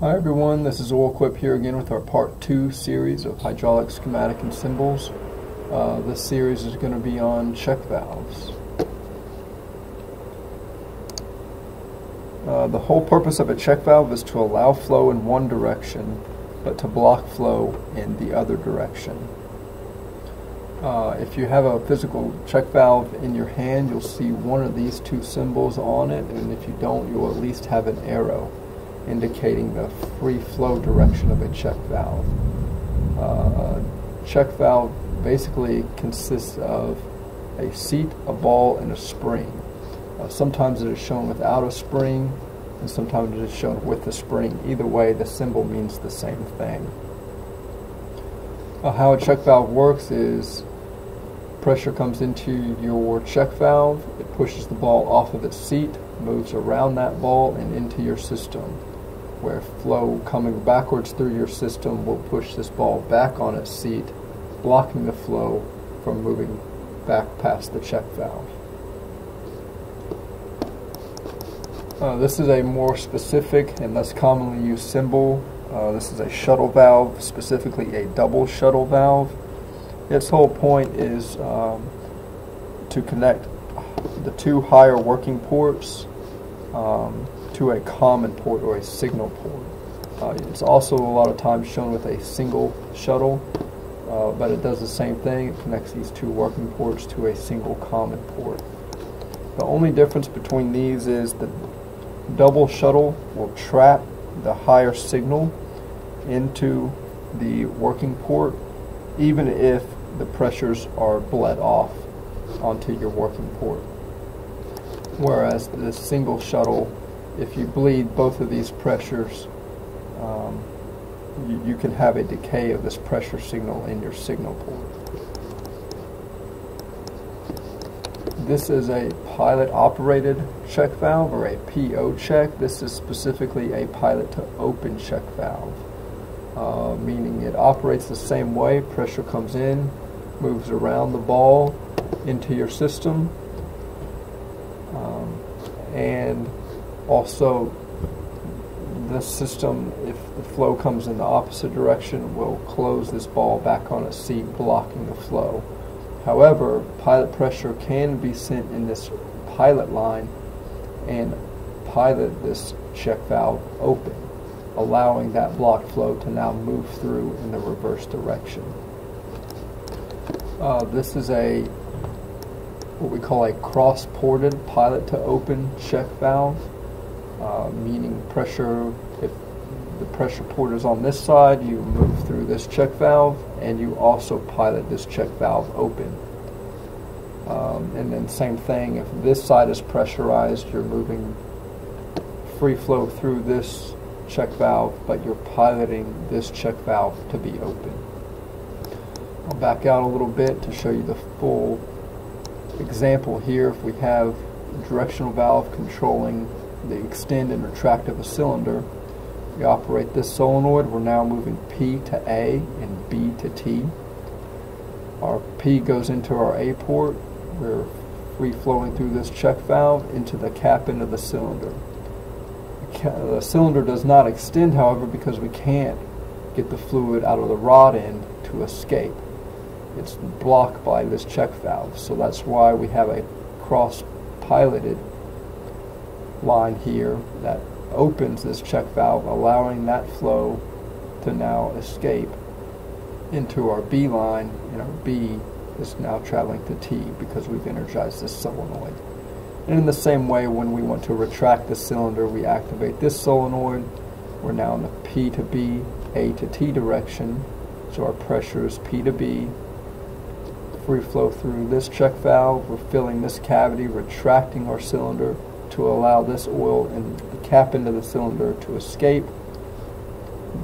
Hi everyone, this is Oilquip here again with our part 2 series of hydraulic schematic and symbols. Uh, this series is going to be on check valves. Uh, the whole purpose of a check valve is to allow flow in one direction, but to block flow in the other direction. Uh, if you have a physical check valve in your hand, you'll see one of these two symbols on it, and if you don't, you'll at least have an arrow indicating the free flow direction of a check valve. Uh, check valve basically consists of a seat, a ball, and a spring. Uh, sometimes it is shown without a spring, and sometimes it is shown with a spring. Either way, the symbol means the same thing. Uh, how a check valve works is pressure comes into your check valve, it pushes the ball off of its seat, moves around that ball and into your system where flow coming backwards through your system will push this ball back on its seat, blocking the flow from moving back past the check valve. Uh, this is a more specific and less commonly used symbol. Uh, this is a shuttle valve, specifically a double shuttle valve. Its whole point is um, to connect the two higher working ports um, to a common port or a signal port. Uh, it's also a lot of times shown with a single shuttle, uh, but it does the same thing. It connects these two working ports to a single common port. The only difference between these is the double shuttle will trap the higher signal into the working port even if the pressures are bled off onto your working port. Whereas the single shuttle if you bleed both of these pressures, um, you, you, can have a decay of this pressure signal in your signal port. This is a pilot operated check valve or a PO check. This is specifically a pilot to open check valve, uh, meaning it operates the same way. Pressure comes in, moves around the ball into your system, um, and also, this system, if the flow comes in the opposite direction, will close this ball back on its seat, blocking the flow. However, pilot pressure can be sent in this pilot line and pilot this check valve open, allowing that blocked flow to now move through in the reverse direction. Uh, this is a what we call a cross-ported pilot to open check valve uh, meaning pressure, if the pressure port is on this side, you move through this check valve and you also pilot this check valve open. Um, and then same thing, if this side is pressurized, you're moving free flow through this check valve, but you're piloting this check valve to be open. I'll back out a little bit to show you the full example here. If we have directional valve controlling the extend and retract of a cylinder. We operate this solenoid. We're now moving P to A and B to T. Our P goes into our A port. We're free flowing through this check valve into the cap end of the cylinder. The cylinder does not extend, however, because we can't get the fluid out of the rod end to escape. It's blocked by this check valve, so that's why we have a cross-piloted line here that opens this check valve, allowing that flow to now escape into our B line, and our B is now traveling to T because we've energized this solenoid. And in the same way, when we want to retract the cylinder, we activate this solenoid. We're now in the P to B, A to T direction, so our pressure is P to B. Free flow through this check valve, we're filling this cavity, retracting our cylinder, to allow this oil and the cap into the cylinder to escape.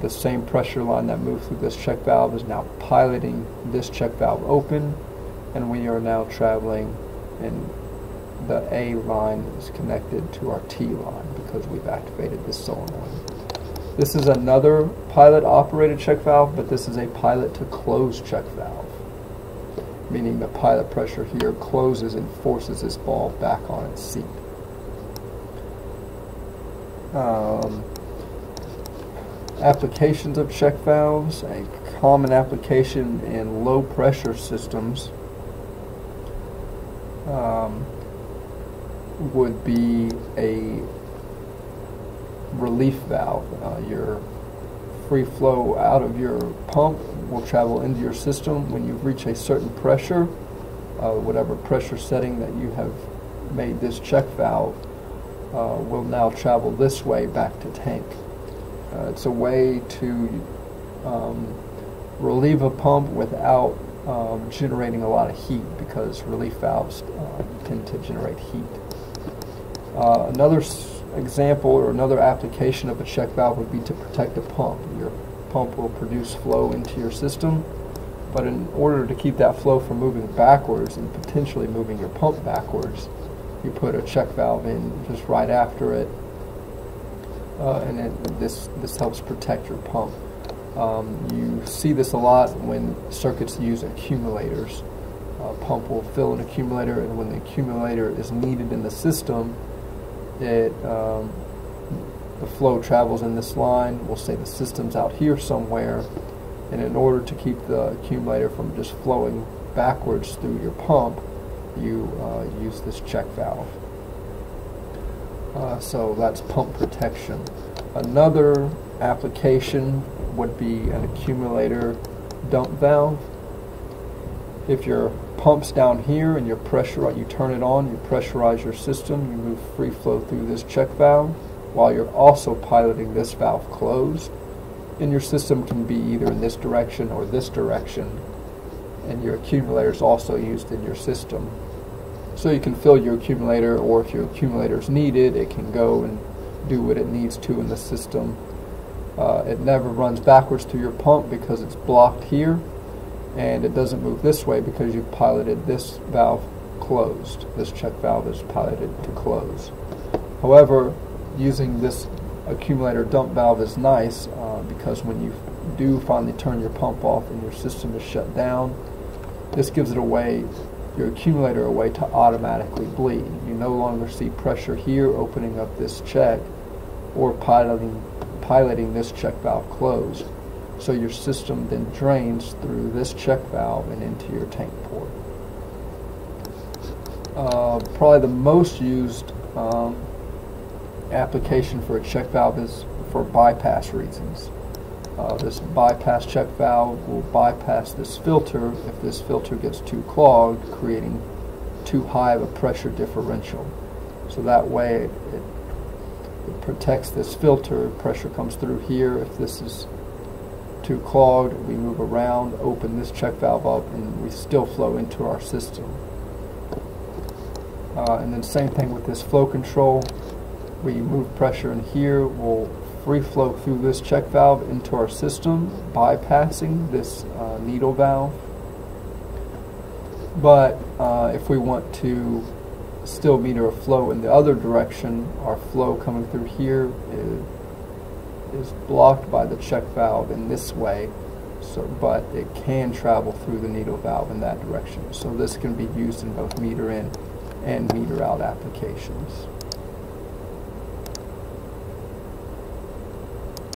The same pressure line that moved through this check valve is now piloting this check valve open and we are now traveling and the A line is connected to our T line because we've activated this solenoid. This is another pilot operated check valve, but this is a pilot to close check valve, meaning the pilot pressure here closes and forces this ball back on its seat. Um, applications of check valves, a common application in low pressure systems um, would be a relief valve. Uh, your free flow out of your pump will travel into your system when you reach a certain pressure, uh, whatever pressure setting that you have made this check valve uh, will now travel this way back to tank. Uh, it's a way to um, relieve a pump without um, generating a lot of heat because relief valves uh, tend to generate heat. Uh, another example or another application of a check valve would be to protect a pump. Your pump will produce flow into your system, but in order to keep that flow from moving backwards and potentially moving your pump backwards, you put a check valve in just right after it, uh, and it, this this helps protect your pump. Um, you see this a lot when circuits use accumulators. A pump will fill an accumulator, and when the accumulator is needed in the system, it um, the flow travels in this line. We'll say the system's out here somewhere, and in order to keep the accumulator from just flowing backwards through your pump, you uh, use this check valve. Uh, so that's pump protection. Another application would be an accumulator dump valve. If your pump's down here and your pressure, you turn it on, you pressurize your system, you move free flow through this check valve while you're also piloting this valve closed. And your system can be either in this direction or this direction. And your accumulator is also used in your system. So you can fill your accumulator, or if your accumulator is needed, it can go and do what it needs to in the system. Uh, it never runs backwards through your pump because it's blocked here, and it doesn't move this way because you've piloted this valve closed. This check valve is piloted to close. However, using this accumulator dump valve is nice uh, because when you do finally turn your pump off and your system is shut down, this gives it a way your accumulator a way to automatically bleed. You no longer see pressure here opening up this check or piloting, piloting this check valve closed. So your system then drains through this check valve and into your tank port. Uh, probably the most used um, application for a check valve is for bypass reasons. Uh, this bypass check valve will bypass this filter if this filter gets too clogged, creating too high of a pressure differential. So that way it, it, protects this filter, pressure comes through here. If this is too clogged, we move around, open this check valve up, and we still flow into our system. Uh, and then same thing with this flow control. We move pressure in here, we'll free flow through this check valve into our system, bypassing this uh, needle valve. But uh, if we want to still meter a flow in the other direction, our flow coming through here is, is blocked by the check valve in this way. So, but it can travel through the needle valve in that direction. So this can be used in both meter in and meter out applications.